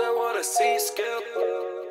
I wanna see skip.